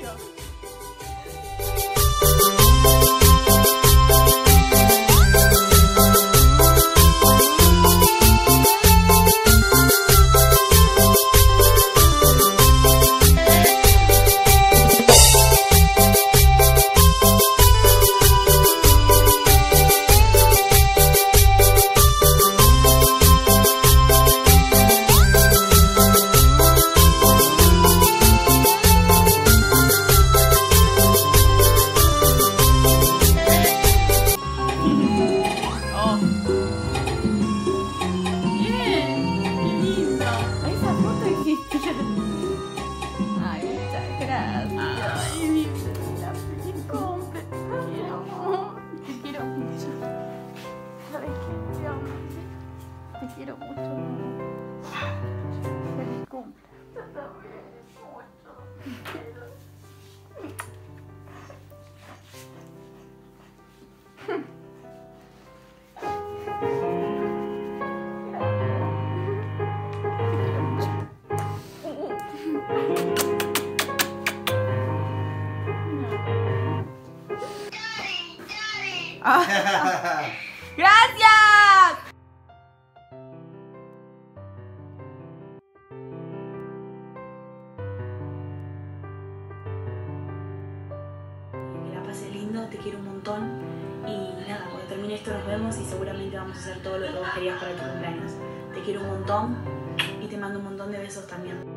Colombia. Quiero mucho. Feliz cumple. Yo también, mucho. Ah. ¡Gracias! Te quiero un montón. Y nada, cuando termine esto nos vemos y seguramente vamos a hacer todo lo que vos querías para tu cumpleaños. Te quiero un montón y te mando un montón de besos también.